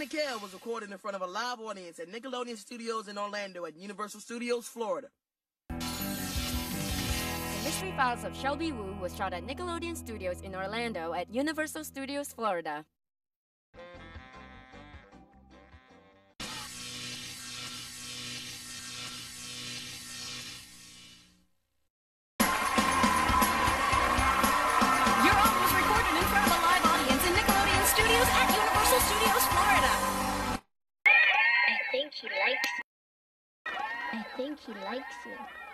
Miguel was recorded in front of a live audience at Nickelodeon Studios in Orlando at Universal Studios, Florida. The Mystery Files of Shelby Woo was shot at Nickelodeon Studios in Orlando at Universal Studios, Florida. Think he likes I think he likes you.